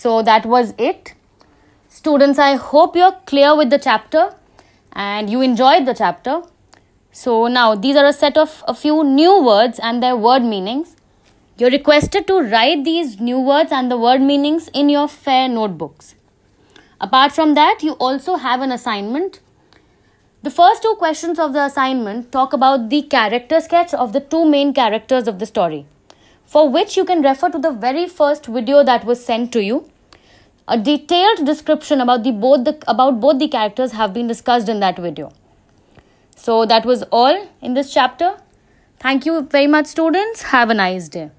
So that was it. Students, I hope you're clear with the chapter and you enjoyed the chapter. So now these are a set of a few new words and their word meanings. You're requested to write these new words and the word meanings in your fair notebooks. Apart from that, you also have an assignment. The first two questions of the assignment talk about the character sketch of the two main characters of the story, for which you can refer to the very first video that was sent to you a detailed description about the both the about both the characters have been discussed in that video. So that was all in this chapter. Thank you very much students. Have a nice day.